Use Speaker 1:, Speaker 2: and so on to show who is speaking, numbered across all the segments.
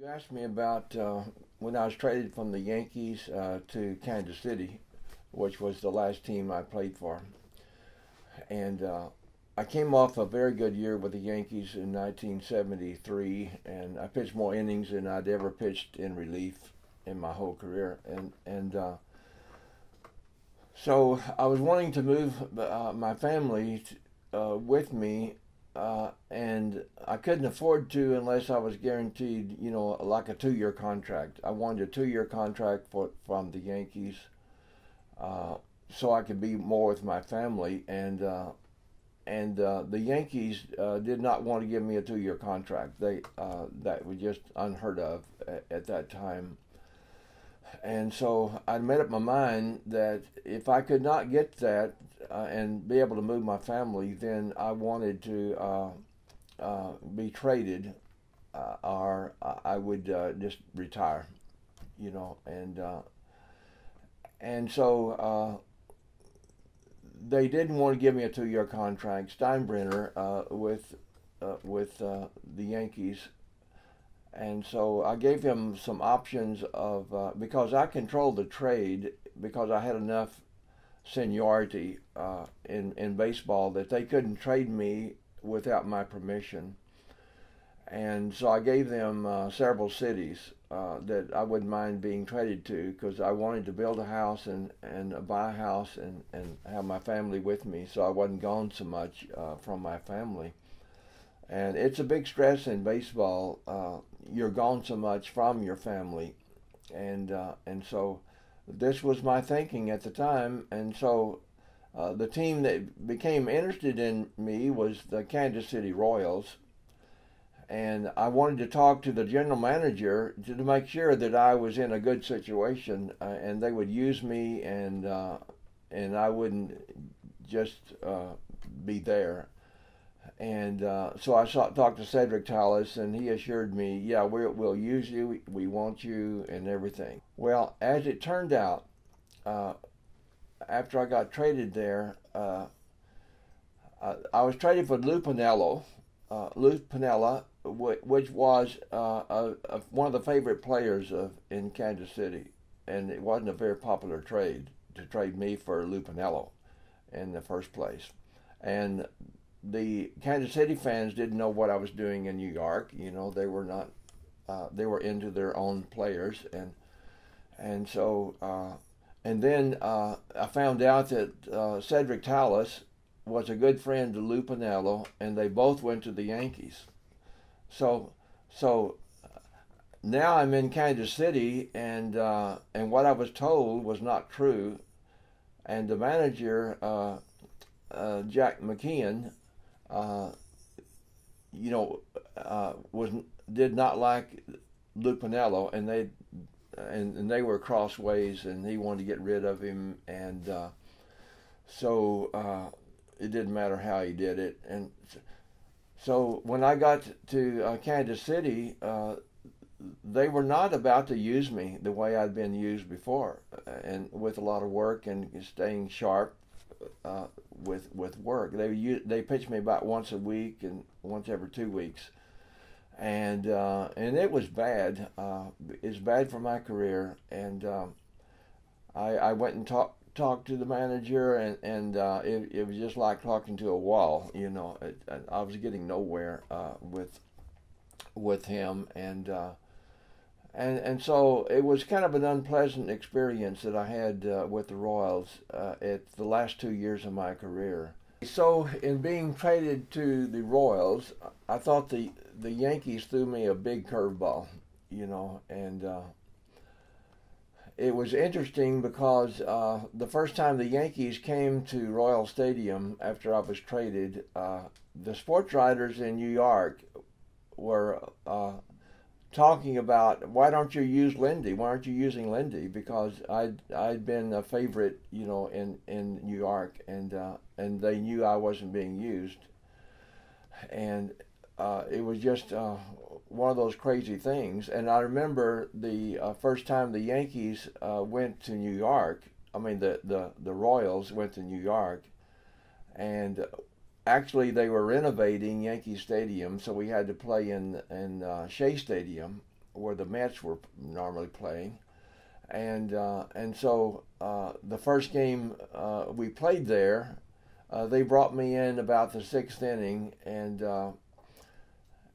Speaker 1: You asked me about uh, when I was traded from the Yankees uh, to Kansas City, which was the last team I played for. And uh, I came off a very good year with the Yankees in 1973, and I pitched more innings than I'd ever pitched in relief in my whole career. And and uh, so I was wanting to move uh, my family uh, with me uh, and I couldn't afford to unless I was guaranteed, you know, like a two-year contract. I wanted a two-year contract for from the Yankees, uh, so I could be more with my family. And uh, and uh, the Yankees uh, did not want to give me a two-year contract. They that was just unheard of at, at that time. And so I made up my mind that if I could not get that, uh, and be able to move my family, then I wanted to uh, uh, be traded, uh, or I would uh, just retire, you know, and uh, and so they didn't want to give me a two-year contract. Steinbrenner with with the Yankees and so I gave him some options of uh, because I controlled the trade because I had enough seniority uh, in in baseball that they couldn't trade me without my permission. And so I gave them uh, several cities uh, that I wouldn't mind being traded to because I wanted to build a house and, and buy a house and, and have my family with me so I wasn't gone so much uh, from my family. And it's a big stress in baseball. You're gone so much from your family. And, uh, and so this was my thinking at the time, and so uh, the team that became interested in me was the Kansas City Royals, and I wanted to talk to the general manager to, to make sure that I was in a good situation, uh, and they would use me, and uh, and I wouldn't just uh, be there. And uh, so I saw, talked to Cedric Tallis, and he assured me, yeah, we, will use you, we want you, and everything. Well, as it turned out, uh, after I got traded there, uh, I, I, was traded for Lou Piniella, uh, Lou Piniella, which was uh, a, a, one of the favorite players of, in Kansas City. And it wasn't a very popular trade to trade me for Lou Piniella in the first place. And the Kansas City fans didn't know what I was doing in New York. You know, they were not, uh, they were into their own players, and and so uh, and then uh, I found out that uh, Cedric Tallis was a good friend to Lou Piniella, and they both went to the Yankees. So so now I'm in Kansas City, and uh, and what I was told was not true, and the manager. Uh, Jack McKeon uh, you know, uh, was did not like Lou Piniella, and they and, and they were crossways, and he wanted to get rid of him, and uh, so uh, it didn't matter how he did it, and so when I got to uh, Kansas City, uh, they were not about to use me the way I'd been used before, and with a lot of work and staying sharp uh, with with work. They they pitched me about once a week and once every two weeks, and uh, and it was bad. Uh, it's bad for my career, and um, I I went and talked talked to the manager, and and uh, it it was just like talking to a wall. You know, it, I was getting nowhere uh, with with him, and uh, and and so it was kind of an unpleasant experience that I had uh, with the Royals uh, at the last two years of my career. So in being traded to the Royals, I thought the the Yankees threw me a big curveball, you know, and uh, it was interesting because uh, the first time the Yankees came to Royal Stadium after I was traded, uh, the sports writers in New York were uh, talking about why don't you use Lindy? Why aren't you using Lindy? Because I'd I'd been a favorite, you know, in in New York, and uh, and they knew I wasn't being used, and uh, it was just uh, one of those crazy things. And I remember the uh, first time the Yankees uh, went to New York. I mean, the the the Royals went to New York, and actually they were renovating Yankee Stadium, so we had to play in in uh, Shea Stadium, where the Mets were normally playing, and uh, and so uh, the first game uh, we played there, uh, they brought me in about the sixth inning, and uh,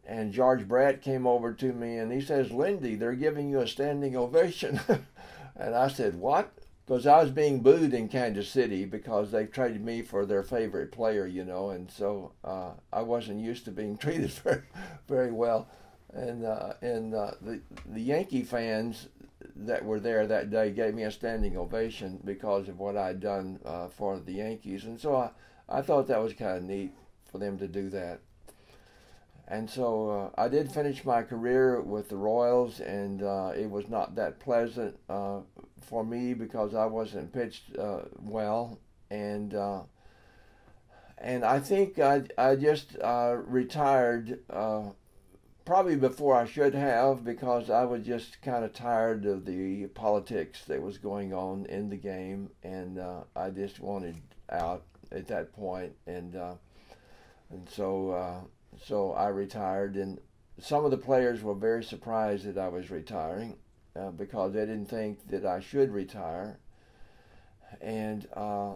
Speaker 1: and George Brett came over to me and he says, "Lindy, they're giving you a standing ovation," and I said, "What?" Because I was being booed in Kansas City because they traded me for their favorite player, you know, and so uh, I wasn't used to being treated very, very well and uh, and uh, the the Yankee fans that were there that day gave me a standing ovation because of what I'd done uh, for the Yankees, and so I I thought that was kind of neat for them to do that. And so uh, I did finish my career with the Royals, and uh, it was not that pleasant uh, for me because I wasn't pitched well, and and I think I I just retired probably before I should have because I was just kind of tired of the politics that was going on in the game, and uh, I just wanted out at that point, and uh, and so uh, so I retired, and some of the players were very surprised that I was retiring uh, because they didn't think that I should retire, and uh,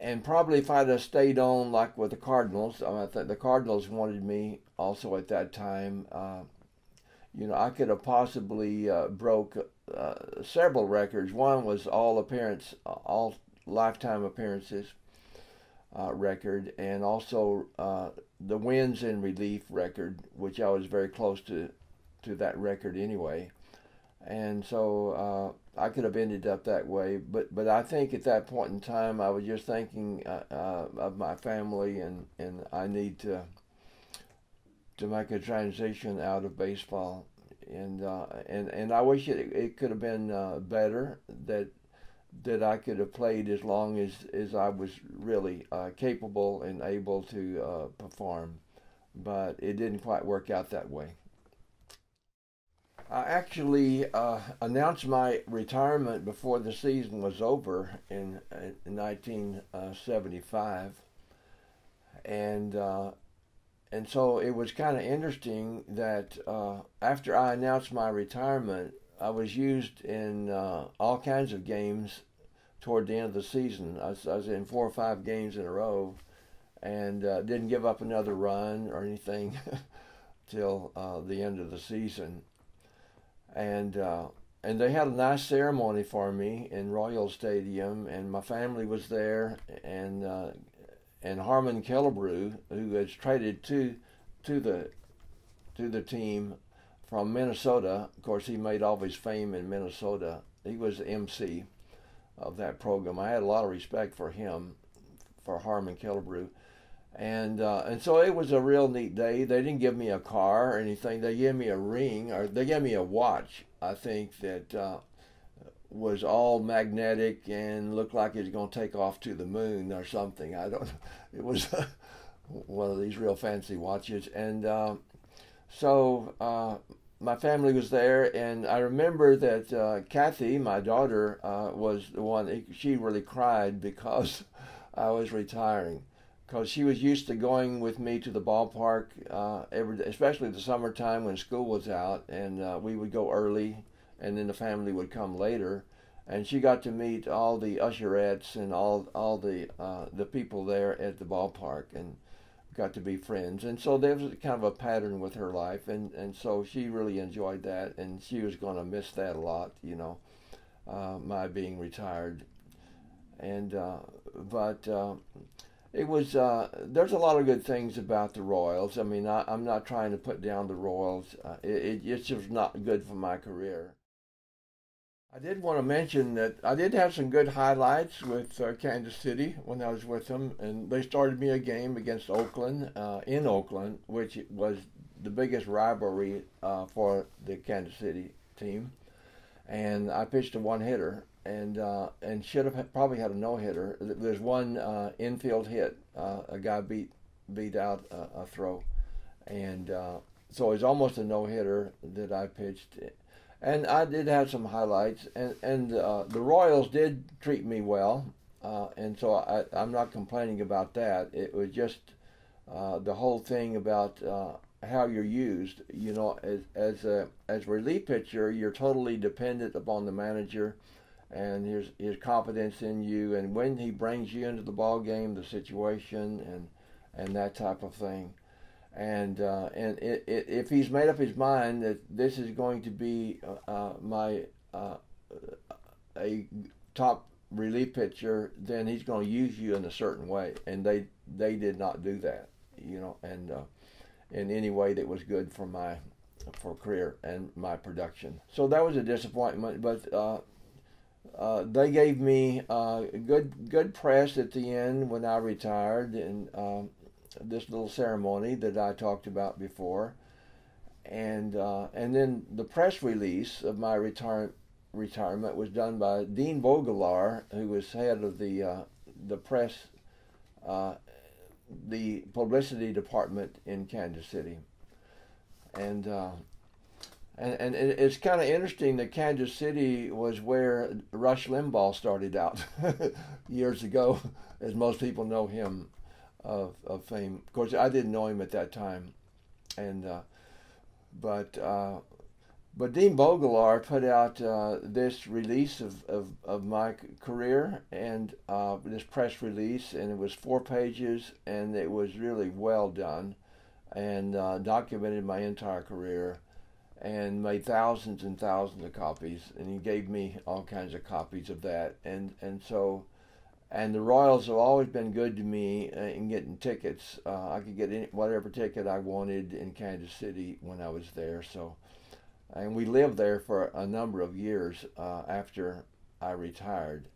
Speaker 1: and probably if I'd have stayed on like with the Cardinals, I think the Cardinals wanted me also at that time. Uh, you know, I could have possibly uh, broke uh, several records. One was all appearance, all lifetime appearances uh, record, and also uh, the wins in relief record, which I was very close to to that record anyway. And so uh, I could have ended up that way, but but I think at that point in time I was just thinking uh, uh, of my family and and I need to to make a transition out of baseball, and uh, and and I wish it it could have been uh, better that that I could have played as long as as I was really uh, capable and able to uh, perform, but it didn't quite work out that way. I actually uh, announced my retirement before the season was over in, in 1975, and uh, and so it was kind of interesting that uh, after I announced my retirement, I was used in uh, all kinds of games toward the end of the season. I was, I was in four or five games in a row, and uh, didn't give up another run or anything till uh, the end of the season and uh, and they had a nice ceremony for me in Royal Stadium, and my family was there, and uh, and Harmon Killebrew, who was traded to to the to the team from Minnesota. Of course, he made all his fame in Minnesota. He was the MC of that program. I had a lot of respect for him, for Harmon Killebrew and uh, and so it was a real neat day. They didn't give me a car or anything. They gave me a ring, or they gave me a watch. I think that uh, was all magnetic and looked like it was going to take off to the moon or something. I don't. It was one of these real fancy watches, and uh, so uh, my family was there, and I remember that uh, Kathy, my daughter, uh, was the one. She really cried because I was retiring because she was used to going with me to the ballpark uh, every especially the summertime when school was out, and uh, we would go early, and then the family would come later, and she got to meet all the usherettes and all all the uh, the people there at the ballpark, and got to be friends, and so there was kind of a pattern with her life, and and so she really enjoyed that, and she was going to miss that a lot, you know, uh, my being retired, and uh, but uh, it was uh, there's a lot of good things about the Royals. I mean, I, am not trying to put down the Royals. Uh, it, it's just not good for my career. I did want to mention that I did have some good highlights with uh, Kansas City when I was with them, and they started me a game against Oakland uh, in Oakland, which was the biggest rivalry uh, for the Kansas City team, and I pitched a one hitter, and uh, and should have probably had a no hitter. There's one uh, infield hit. Uh, a guy beat beat out a, a throw, and so was almost a no hitter that I pitched. And I did have some highlights, and and uh, the Royals did treat me well, uh, and so I, I'm not complaining about that. It was just the whole thing about how you're used. You know, as as a as relief pitcher, you're totally dependent upon the manager and his his confidence in you, and when he brings you into the ball game, the situation, and and that type of thing. And uh, and it, it, if he's made up his mind that this is going to be uh, uh my uh, a top relief pitcher, then he's going to use you in a certain way. And they they did not do that, you know, and uh, in any way that was good for my for career and my production. So that was a disappointment, but uh, uh, they gave me uh, good good press at the end when I retired in um, this little ceremony that I talked about before, and uh, and then the press release of my retirement retirement was done by Dean Vogelaar, who was head of the uh, the press, uh, the publicity department in Kansas City, and uh, and and it's kind of interesting that Kansas City was where Rush Limbaugh started out years ago, as most people know him of of fame. Of course, I didn't know him at that time, and uh, but. Uh, but Dean Vogelaar put out uh, this release of, of, of my career and uh, this press release, and it was four pages, and it was really well done and uh, documented my entire career and made thousands and thousands of copies. And he gave me all kinds of copies of that. And, and so, and the Royals have always been good to me uh, in getting tickets. Uh, I could get any, whatever ticket I wanted in Kansas City when I was there. So, and we lived there for a number of years uh, after I retired.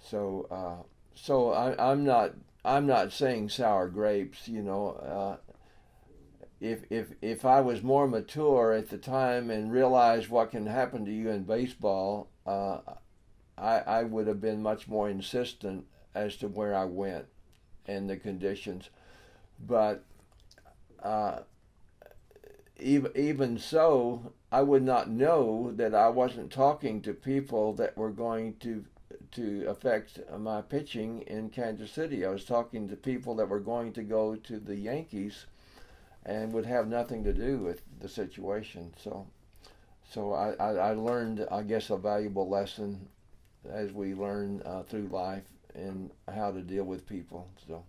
Speaker 1: So, uh, so I, am not I'm not saying sour grapes. You know, uh, if if if I was more mature at the time and realized what can happen to you in baseball, I I would have been much more insistent as to where I went and the conditions, but. Uh, even even so, I would not know that I wasn't talking to people that were going to to affect my pitching in Kansas City. I was talking to people that were going to go to the Yankees and would have nothing to do with the situation. So, so I, I, I learned, I guess, a valuable lesson as we learn uh, through life and how to deal with people. So.